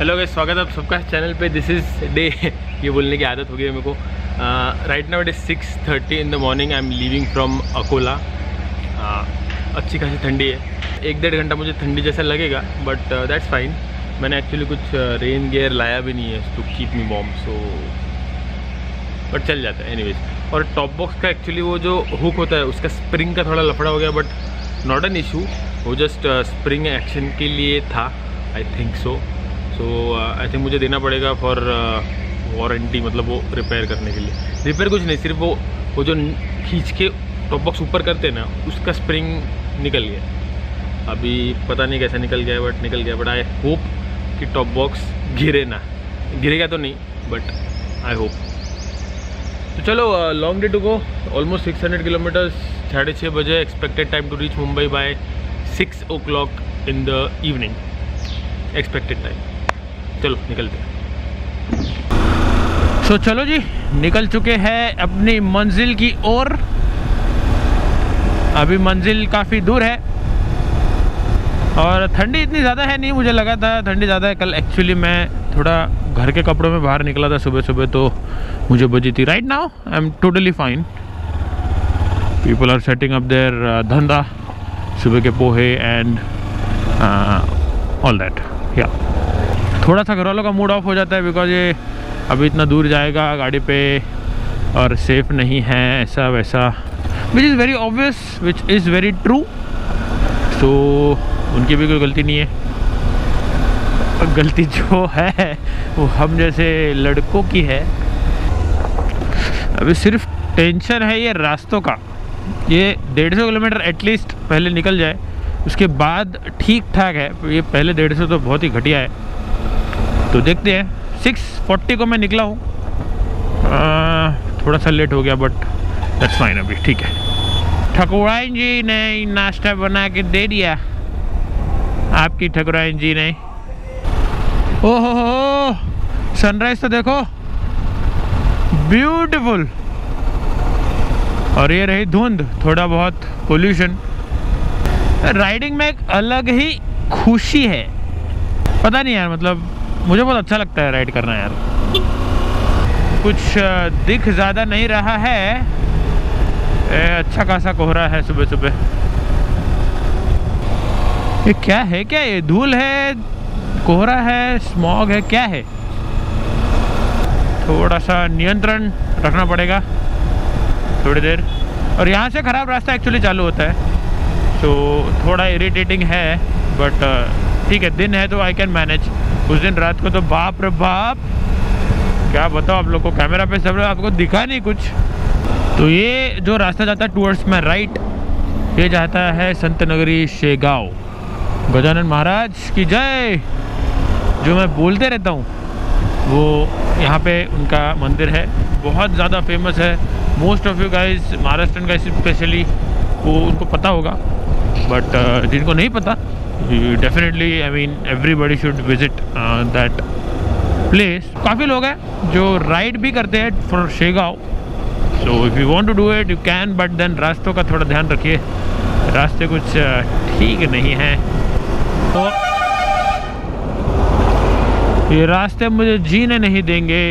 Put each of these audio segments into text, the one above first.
Hello guys स्वागत है आप सबका चैनल पे। दिस इज़ डे ये बोलने की आदत हो गई है मेरे को। Right now it is six thirty in the morning I am leaving from Akola अच्छी खासी ठंडी है। एक डेढ़ घंटा मुझे ठंडी जैसा लगेगा बट दैट्स फाइन मैंने एक्चुअली कुछ रेन गेयर लाया भी नहीं है to keep me warm so but चल जाता है एनीवेज और टॉप बॉक्स का एक्चुअली वो जो हुक होता है, उसका स्प्रिंग का थोड़ा लफड़ा हो गया बट नॉट एन इशू वो जस्ट स्प्रिंग एक्शन के लिए था आई think so so I think मुझे देना पड़ेगा फॉर वारंटी मतलब वो रिपेयर करने के लिए। रिपेयर कुछ नहीं, सिर्फ़ वो वो जो खींच के टॉप बॉक्स ऊपर करते हैं ना, उसका स्प्रिंग निकल गया। अभी पता नहीं कैसे निकल गया बट निकल गया बट आई होप कि टॉप बॉक्स गिरे ना। गिरेगा तो नहीं बट आई होप तो चलो long day to go almost 600 kilometres साढ़े छः बजे expected time to reach Mumbai by six o'clock in the evening expected time चलो निकलते हैं। So, चलो जी निकल चुके हैं अपनी मंजिल की ओर। अभी मंजिल काफ़ी दूर है। और ठंडी इतनी ज़्यादा है नहीं मुझे लगा था ठंडी ज़्यादा है। कल एक्चुअली मैं थोड़ा घर के कपड़ों में बाहर निकला था सुबह सुबह तो मुझे बजी थी। Right now I am totally fine people are setting up their धंधा सुबह के पोहे एंड ऑल दैट या थोड़ा सा घर वालों का मूड ऑफ़ हो जाता है बिकॉज़ ये अभी इतना दूर जाएगा, गाड़ी पे और सेफ़ नहीं है, ऐसा वैसा which is very obvious which is very true तो उनकी भी कोई गलती नहीं है। गलती जो है, वो हम जैसे लड़कों की है। अभी सिर्फ़ टेंशन है ये रास्तों का। ये डेढ़ सौ किलोमीटर एटलीस्ट पहले निकल जाए, उसके बाद ठीक ठाक है। ये पहले डेढ़ सौ तो बहुत ही घटिया है। तो देखते हैं। सिक्स फोर्टी को मैं निकला हूँ। थोड़ा सा लेट हो गया बट दैट्स फाइन अभी, ठीक है। ठकुराइन जी ने नाश्ता बना के दे दिया। आपकी ठकुराइन जी ने। ओहो हो सनराइज तो देखो। ब्यूटीफुल और ये रही धुंध, थोड़ा बहुत पोल्यूशन राइडिंग में एक अलग ही खुशी है। पता नहीं यार मतलब मुझे बहुत अच्छा लगता है राइड करना यार। कुछ दिख ज़्यादा नहीं रहा है। ए, अच्छा खासा कोहरा है सुबह सुबह ये क्या है? क्या ये धूल है? कोहरा है? स्मॉग है? क्या है? थोड़ा सा नियंत्रण रखना पड़ेगा। थोड़ी देर। और यहाँ से ख़राब रास्ता एक्चुअली चालू होता है। तो थोड़ा इरिटेटिंग है बट ठीक है दिन है तो आई कैन मैनेज उस दिन रात को तो बाप रे बाप। क्या बताओ आप लोग को कैमरा पे सब आपको दिखा नहीं कुछ। तो ये जो रास्ता जाता है टूअर्ड्स में राइट ये जाता है संत नगरी शेगांव। गजानन महाराज की जय। जो मैं बोलते रहता हूँ, वो यहाँ पे उनका मंदिर है। बहुत ज़्यादा फ़ेमस है। Most of you guys Maharashtra का स्पेशली वो उनको पता होगा। बट जिनको नहीं पता definitely I mean everybody should visit that place काफ़ी लोग हैं जो राइड भी करते हैं for Shegaon so if you want to do it you can but then रास्तों का थोड़ा ध्यान रखिए। रास्ते कुछ uh, ठीक नहीं हैं। तो ये रास्ते मुझे जीने नहीं देंगे।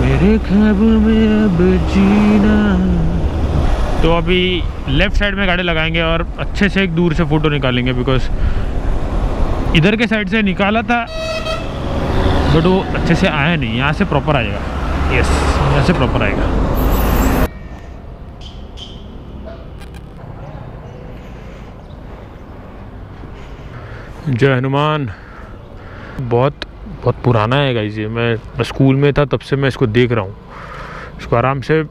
मेरे ख्वाब में अब जीना तो अभी लेफ़्ट साइड में गाड़ी लगाएँगे और अच्छे से एक दूर से फ़ोटो निकालेंगे बिकॉज़ इधर के साइड से निकाला था बट वो अच्छे से आया नहीं। यहाँ से प्रॉपर आएगा। यस यहाँ से प्रॉपर आएगा। जय हनुमान। बहुत बहुत पुराना है गाइस ये। मैं स्कूल में था तब से मैं इसको देख रहा हूँ। इसको आराम से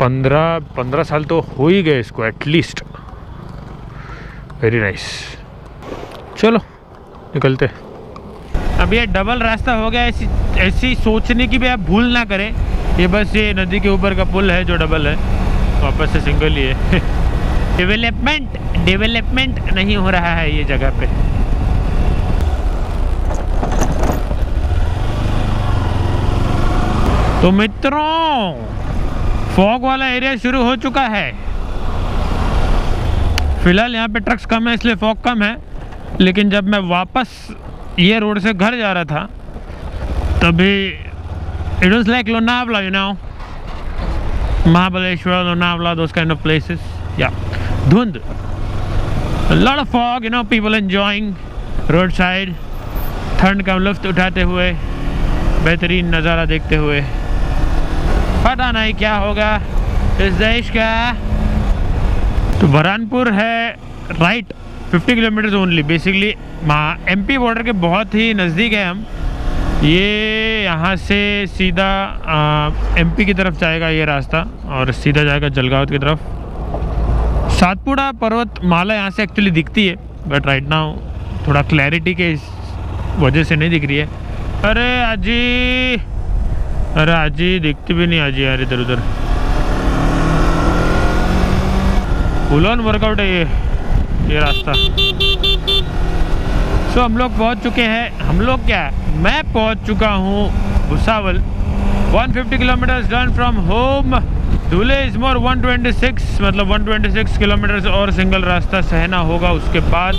पंद्रह पंद्रह साल तो हो ही गए इसको एटलीस्ट वेरी नाइस चलो, निकलते अब ये डबल रास्ता हो गया, ऐसी ऐसी सोचने की भी आप भूल ना करें। ये बस ये नदी के ऊपर का पुल है जो डबल है। वापस से सिंगल ही है। डेवलपमेंट डेवलपमेंट नहीं हो रहा है ये जगह पे। तो मित्रों फॉग वाला एरिया शुरू हो चुका है। फ़िलहाल यहाँ पे ट्रक्स कम है, इसलिए फॉग कम है। लेकिन जब मैं वापस ये रोड से घर जा रहा था, तभी it was like Lonavala you know Mahabaleshwar, Lonavala those kind of places या धुंध। Lot of fog you know people enjoying road side ठंड का लुफ्त उठाते हुए, बेहतरीन नज़ारा देखते हुए। पता नहीं क्या होगा। इस देश का तो बरहानपुर है right 50 kilometre only basically MP border के बहुत ही नज़दीक है हम। ये यहाँ से सीधा एमपी की तरफ़ जाएगा ये रास्ता और सीधा जाएगा जलगांव की तरफ़। सातपुड़ा पर्वत माला यहाँ से एक्चुअली दिखती है बट राइट नाउ थोड़ा क्लैरिटी के वजह से नहीं दिख रही है। अरे आजी अरे आजी दिखती भी नहीं आजी यार इधर उधर। फुल ऑन वर्कआउट है ये ये रास्ता। सो so, हम लोग पहुँच चुके हैं हम लोग क्या है? मैं पहुँच चुका हूँ Bhusawal. 150 kilometre done from home Dhule is more 126 मतलब 126 किलोमीटर और सिंगल रास्ता सहना होगा उसके बाद।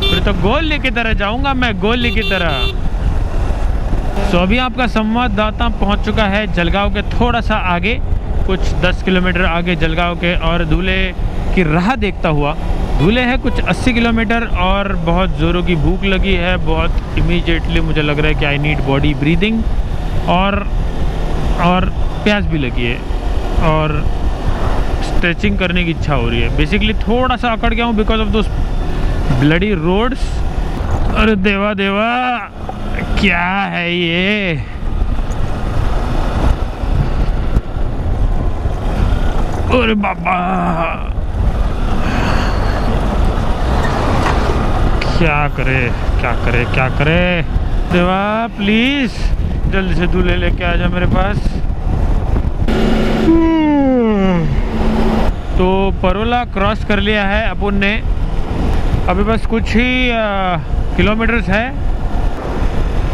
फिर तो गोली की तरह जाऊँगा मैं गोली की तरह। सो अभी आपका संवाददाता पहुँच चुका है जलगांव के थोड़ा सा आगे, कुछ 10 किलोमीटर आगे जलगांव के और धुले की राह देखता हुआ। धुले है कुछ 80 किलोमीटर और बहुत ज़ोरों की भूख लगी है, बहुत इमीजिएटली मुझे लग रहा है कि आई नीड बॉडी ब्रीदिंग और और प्यास भी लगी है और स्ट्रेचिंग करने की इच्छा हो रही है। बेसिकली थोड़ा सा अकड़ गया हूँ because of those bloody roads अरे देवा देवा! क्या है ये? अरे बाबा। क्या करे? क्या करे? क्या करे? देवा प्लीज़ जल्दी से दूल्हे लेके आ जा मेरे पास। तो परोला क्रॉस कर लिया है अपन ने। अभी बस कुछ ही किलोमीटर्स है।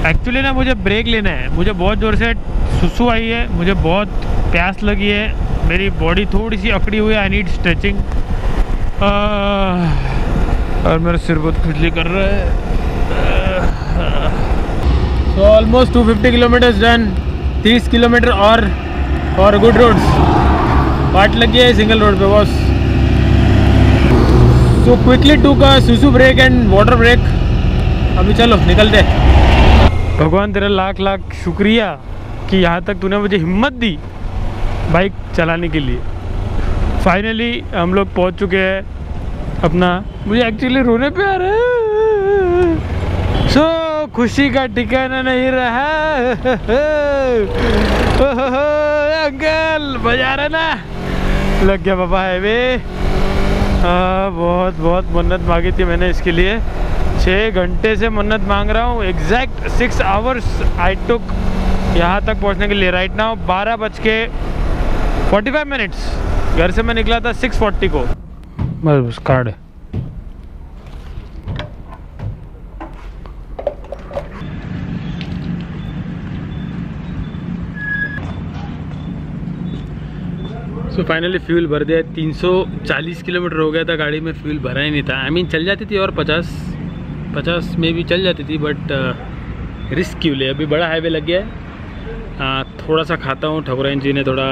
एक्चुअली ना, मुझे ब्रेक लेना है। मुझे बहुत ज़ोर से सुसु आई है, मुझे बहुत प्यास लगी है। मेरी बॉडी थोड़ी सी अकड़ी हुई है आई नीड स्ट्रेचिंग और मेरा सिर बहुत खुजली कर रहा है। So almost 250 kilometres done 30 kilometre और और गुड रोड्स पार्ट लगी है सिंगल रोड पे boss so quickly took a सुसु ब्रेक एंड वाटर ब्रेक अभी चलो, निकलते। भगवान तेरा लाख लाख शुक्रिया कि यहाँ तक तूने मुझे हिम्मत दी बाइक चलाने के लिए। फाइनली हम लोग पहुँच चुके हैं अपना मुझे एक्चुअली रोने पे आ रहा है। सो so, खुशी का ठिकाना नहीं रहा। अंकल बजा रहे ना? लग गया पापा है वे बहुत बहुत मन्नत मांगी थी मैंने इसके लिए। छः घंटे से मन्नत मांग रहा हूँ। Exact six hours I took यहाँ तक पहुँचने के लिए। राइट नाउ बारह बज के फोर्टी फाइव मिनट्स घर से मैं निकला था सिक्स फोर्टी को। बस कार्ड सो फाइनली फ्यूल भर दिया 340 किलोमीटर हो गया था गाड़ी में। फ्यूल भरा ही नहीं था। आई I मीन mean, चल जाती थी और 50 50 में भी चल जाती थी बट रिस्क क्यों ले अभी बड़ा हाईवे लग गया है। आ, थोड़ा सा खाता हूँ ठकुराइन जी ने थोड़ा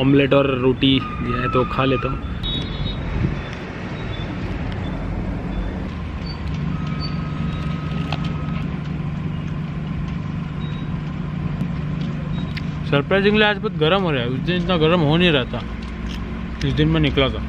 ऑमलेट और रोटी दिया है तो खा लेता हूँ। सरप्राइजिंगली आज बहुत गर्म हो रहा है। उस दिन इतना गर्म हो नहीं रहा था। इस दिन मैं निकला था।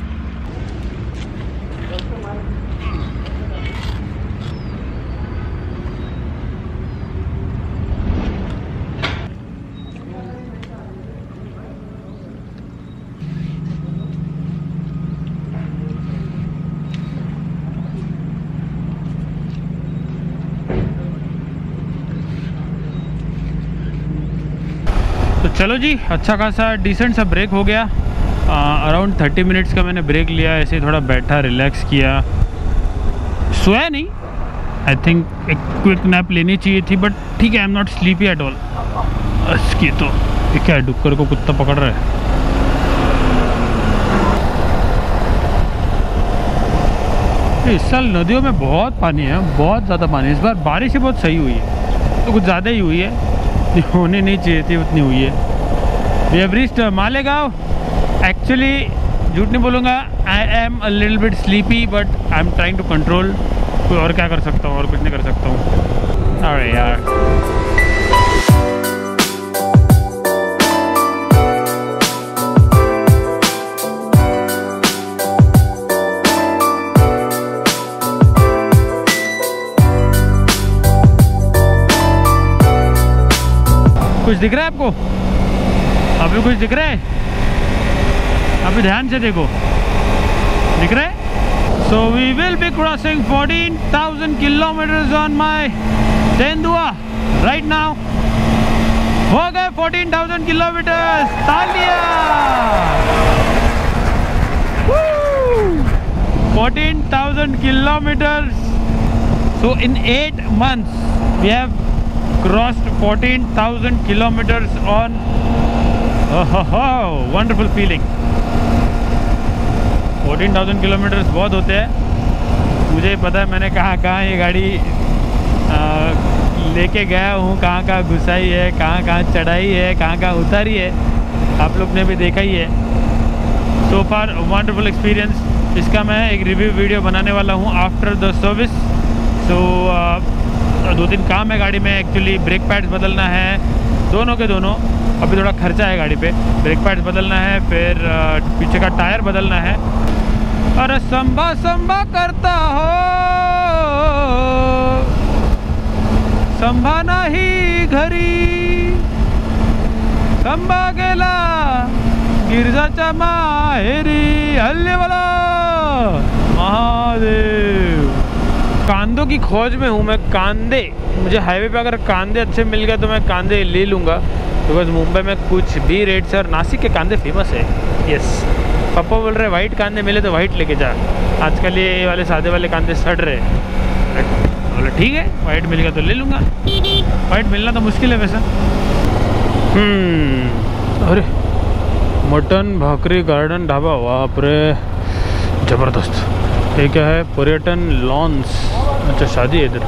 चलो जी अच्छा खासा डिसेंट सा ब्रेक हो गया। अराउंड थर्टी मिनट्स का मैंने ब्रेक लिया, ऐसे थोड़ा बैठा रिलैक्स किया। सोया नहीं। आई थिंक एक क्विक नैप लेनी चाहिए थी बट ठीक है I am not sleepy at all इसकी तो क्या, डुक्कर को कुत्ता पकड़ रहा है? इस साल नदियों में बहुत पानी है, बहुत ज़्यादा पानी है। इस बार बारिश ही बहुत सही हुई है। तो कुछ ज़्यादा ही हुई है। होनी नहीं चाहिए थी, उतनी हुई है। We have reached Malegaon actually झूठ नहीं बोलूँगा I am a little bit sleepy but I am trying to control कोई और क्या कर सकता हूँ, और कुछ नहीं कर सकता हूँ। अरे यार। कुछ दिख रहा है आपको? अभी कुछ दिख रहा है। अभी ध्यान से देखो। दिख रहा है? So we will be crossing 14,000 kilometres on my तेंदुआ राइट नाउ हो गए 14,000 किलोमीटर्स तालिया 14,000 kilometers so in 8 months we have crossed 14,000 kilometers on oh, wonderful feeling. 14,000 kilometers बहुत होते हैं। मुझे पता है मैंने कहाँ कहाँ ये गाड़ी लेके गया हूँ कहाँ कहाँ घुसाई है कहाँ कहाँ चढ़ाई है कहाँ कहाँ उतारी है। आप लोग ने भी देखा ही है। सो फार वंडरफुल एक्सपीरियंस इसका मैं एक रिव्यू वीडियो बनाने वाला हूँ आफ्टर द सर्विस सो दो तीन काम है गाड़ी में एक्चुअली ब्रेक पैड्स बदलना है दोनों के दोनों। अभी थोड़ा खर्चा है गाड़ी पे। ब्रेक पैड बदलना है, फिर पीछे का टायर बदलना है। अरे संभा संभा करता हो। संभा नाही घरी। संभा गेला, गिरजाच्या माहेरी। हल्लेवाला महादेव। कांदों की खोज में हूँ मैं, कांदे। मुझे हाईवे पे अगर कांदे अच्छे मिल गए तो मैं कांदे ले लूँगा। बिकॉज़ मुंबई में कुछ भी रेट्स है और नासिक के कांदे फ़ेमस है। यस पापा बोल रहे वाइट कांदे मिले तो वाइट लेके जा। आजकल ये वाले सादे वाले कांदे सड़ रहे बोला, ठीक है वाइट मिलेगा तो ले लूँगा। वाइट मिलना तो मुश्किल है वैसा। हम्म। अरे, मटन, भाकरी गार्डन ढाबा। बाप रे। ज़बरदस्त। ये क्या है? पर्यटन लॉन्स अच्छा शादी है इधर।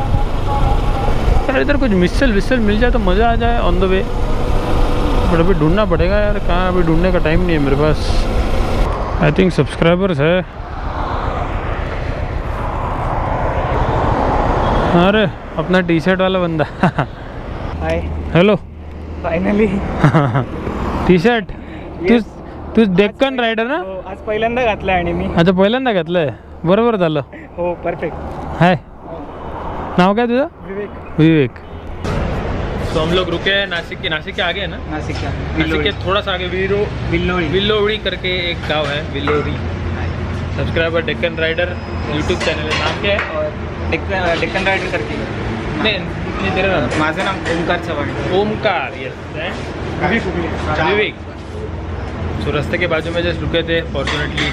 इधर कुछ मिसल विसल मिल जाए तो मज़ा आ जाए ऑन द वे बट अभी ढूंढना पड़ेगा यार कहाँ अभी ढूँढने का टाइम नहीं है मेरे पास। आई थिंक सब्सक्राइबर्स है। अरे अपना टी शर्ट वाला बंदा। Hi hello finally T shirt तू तू डेक्कन रायडर ना? आज पहिल्यांदा घातलाय आणि मी. अच्छा पहिल्यांदा घातलंय? बरोबर झालं. हो परफेक्ट हाय नाव काय तुझं? विवेक. विवेक. तो हम लोग रुके हैं नासिक के नासिक के आगे है ना? नाशिकचा नासिक के थोड़ा सा आगे वीरो बिल्लोळी विल्लोड़ी करके एक गाँव है Villodi subscriber Deccan rider YouTube channel है नाम क्या है? और डेक्कन रायडर करते नहीं तेरा नाम? माझं नाम ओमकार चव्हाण ओमकार यस विवेक सो रास्ते के बाजू में जस्ट रुके थे फॉर्चुनेटली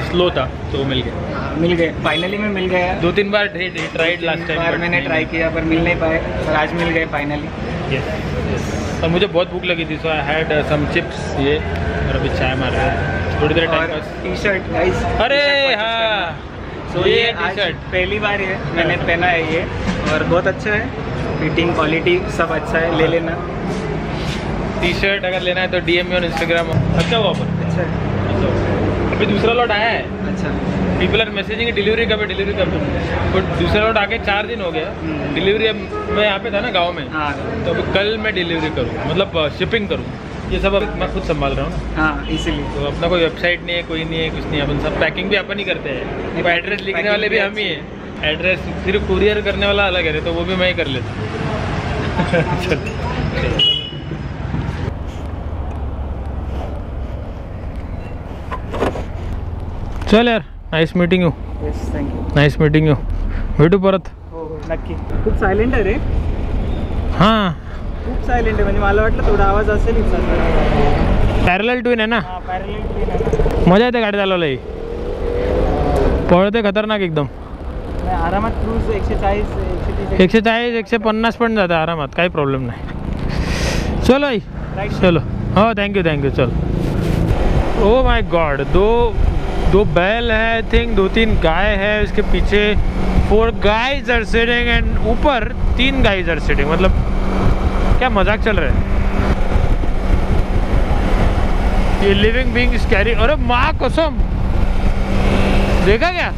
स्लो था तो मिल गए हाँ, मिल गए। फाइनली में मिल गया। दो तीन बार ट्राइड लास्ट टाइम बार मैंने ट्राई किया पर मिल नहीं पाए पर आज मिल गए फाइनली और मुझे बहुत भूख लगी थी सो आई हैड सम चिप्स ये और अभी चाय मार रहे हैं। थोड़ी देर टाइम टी शर्ट गाइस अरे हाँ। सो ये ये टी शर्ट पहली बार है मैंने पहना है ये और बहुत अच्छा है। फिटिंग क्वालिटी सब अच्छा है ले लेना। टी शर्ट अगर लेना है तो डीएम में और इंस्टाग्राम अच्छा हुआ पर अच्छा है। अभी दूसरा लॉट आया है। अच्छा। पीपल आर मैसेजिंग डिलीवरी कब है डिलीवरी कब है। बट दूसरा लॉट आके चार दिन हो गया। हम्म। डिलीवरी अब मैं यहाँ पे था ना गाँव में। हाँ। तो अभी कल मैं डिलीवरी करूँ। मतलब शिपिंग करूँ। ये सब अब मैं खुद संभाल रहा हूँ ना। हाँ इसीलिए। तो अपना कोई वेबसाइट नहीं है कोई नहीं है कुछ नहीं अपन सब पैकिंग भी अपन ही करते हैं। एड्रेस लिखने वाले भी भी हम ही हैं। एड्रेस सिर्फ़ कुरियर करने वाला अलग है तो वो भी मैं ही कर लेता चल यार nice meeting you yes thank you nice meeting you भेटू परत. हो हो नक्की. खूप सायलेंट आहे रे. हाँ. खूप सायलेंट आहे म्हणजे मला वाटलं थोडा आवाज़ असेल पॅरल ट्विन आहे ना? हा पॅरल ट्रेन आहे मज़ा येते गाडी चालवला ही पळते खतरनाक एकदम. आरामात क्रूज एकशे चाळीस एकशे चाळीस एकशे पन्नास पण जातं आरामात काही प्रॉब्लेम नाही. चलो आई. चलो. हो थँक्यू थँक्यू चल. ओ माय गॉड दो दो बैल है आई थिंक दो तीन गाय है उसके पीछे four guys are sitting and ऊपर तीन गाइज़ आर सिटिंग मतलब क्या मज़ाक चल रहा है? ये लिविंग बींग कैरी अरे माँ कसम! देखा क्या?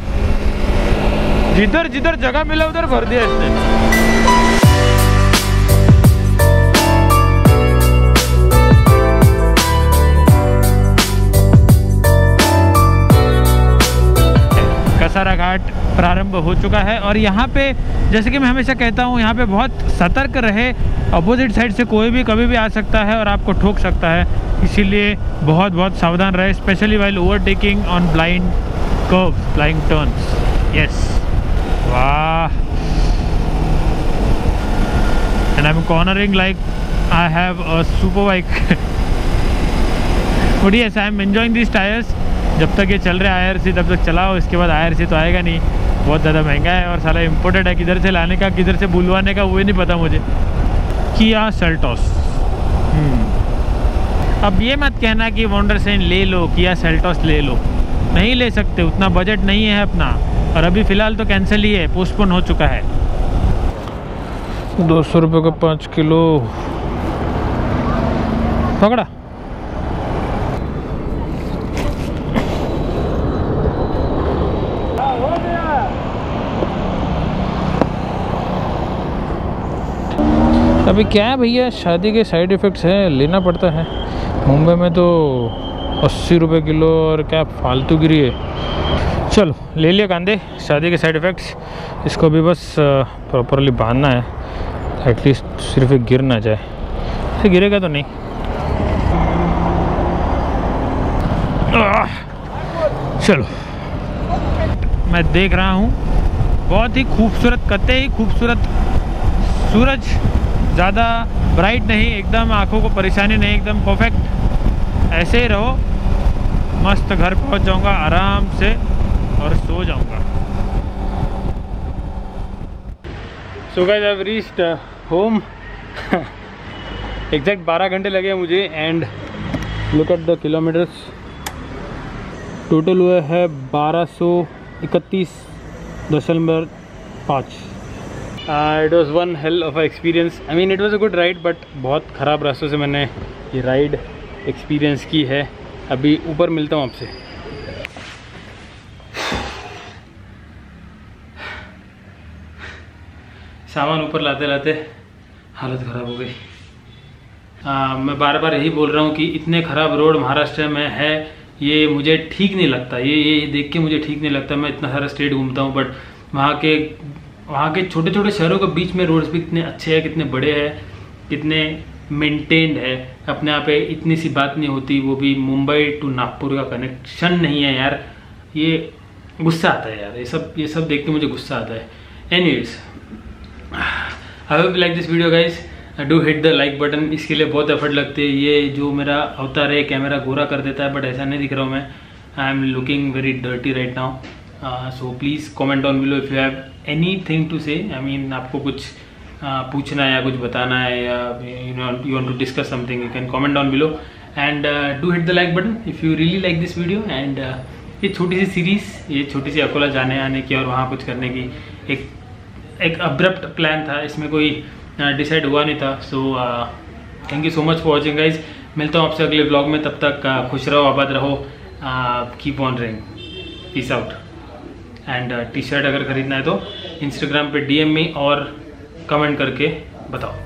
जिधर जिधर जगह मिला, उधर भर दिया इसने। कसारा घाट प्रारंभ हो चुका है और यहाँ पे जैसे कि मैं हमेशा कहता हूँ यहाँ पे बहुत सतर्क रहे। अपोजिट साइड से कोई भी कभी भी आ सकता है और आपको ठोक सकता है। इसीलिए बहुत बहुत सावधान रहे specially while overtaking on blind curves blind turns yes वाह। And I'm cornering like I have a super bike. but yes, I'm enjoying these tires. जब तक ये चल रहा है आई तब तक चलाओ, इसके बाद आई तो आएगा नहीं। बहुत ज़्यादा महँगा है और सारा इम्पोर्टेड है, किधर से लाने का, किधर से बुलवाने का, वो नहीं पता मुझे। किया सेल्टोस अब ये मत कहना कि वॉन्डर सेन ले लो, किया सेल्टॉस ले लो। नहीं ले सकते, उतना बजट नहीं है अपना। और अभी फ़िलहाल तो कैंसिल ही है पोस्टपोन हो चुका है। दो सौ रुपये का पाँच किलो। पकड़ा। अभी क्या है भैया? शादी के साइड इफ़ेक्ट्स हैं, लेना पड़ता है। मुंबई में तो अस्सी रुपये किलो और क्या फालतू गिरी है। चलो, ले लिया कांदे, शादी के साइड इफ़ेक्ट्स इसको भी बस प्रॉपरली बांधना है। एटलीस्ट सिर्फ़ गिर ना जाए। ऐसे गिरेगा तो नहीं। चलो। मैं देख रहा हूँ। बहुत ही खूबसूरत कते ही खूबसूरत सूरज। ज़्यादा ब्राइट नहीं, एकदम आँखों को परेशानी नहीं, एकदम परफेक्ट ऐसे ही रहो। मस्त घर पहुँच जाऊँगा, आराम से और सो जाऊँगा। So guys I home exact 12 घंटे लगे मुझे and look at the kilometres total हुआ है बारह सौ इकतीस दशमलव पाँच। It was one hell of experience I mean it was a good ride but बहुत ख़राब रास्तों से मैंने ये राइड एक्सपीरियंस की है। अभी ऊपर मिलता हूँ आपसे। सामान ऊपर लाते लाते हालत ख़राब हो गई। आ, मैं बार बार यही बोल रहा हूँ कि इतने ख़राब रोड महाराष्ट्र में है ये मुझे ठीक नहीं लगता। ये ये देख के मुझे ठीक नहीं लगता। मैं इतना सारा स्टेट घूमता हूँ बट वहाँ के वहाँ के छोटे छोटे शहरों के बीच में रोड्स भी कितने अच्छे हैं, कितने बड़े हैं, कितने मेंटेन्ड है। अपने आप इतनी सी बात नहीं होती, वो भी मुंबई टू नागपुर का कनेक्शन नहीं है यार। ये गुस्सा आता है यार, ये सब ये सब देख के मुझे गुस्सा आता है। Anyways I hope like this video guys do hit the like button इसके लिए बहुत एफर्ट लगते हैं। ये जो मेरा अवतार है कैमरा गोरा कर देता है बट ऐसा नहीं दिख रहा हूँ मैं। I am looking very dirty right now so please comment on below if you have anything to say I mean आपको कुछ uh, पूछना है या कुछ बताना है या you know you to discuss something you can comment on below and do hit the like button if you really like this video and ये छोटी सी सीरीज़ ये छोटी सी अकोला जाने आने की और वहाँ कुछ करने की एक एक अब्रप्ट प्लान था। इसमें कोई डिसाइड हुआ नहीं था। So thank you so much for watching guys मिलता हूँ आपसे अगले ब्लॉग में। तब तक uh, खुश रहो आबाद रहो। Keep on ring peace out and T shirt अगर खरीदना है तो इंस्टाग्राम पे डीएम में और कमेंट करके बताओ।